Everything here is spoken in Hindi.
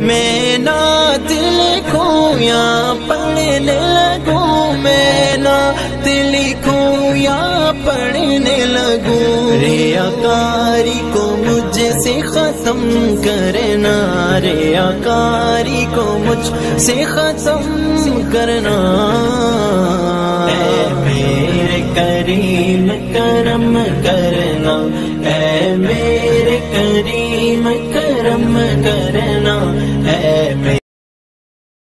मैं दिल लिखूं या पढ़ने लगू, मैं नात लिखूं या पढ़ने रे आकारी को मुझसे खत्म करना रियाकारी को मुझसे खत्म करना। मेरे करीम करम करना, ऐ मेरे करीम करम करना।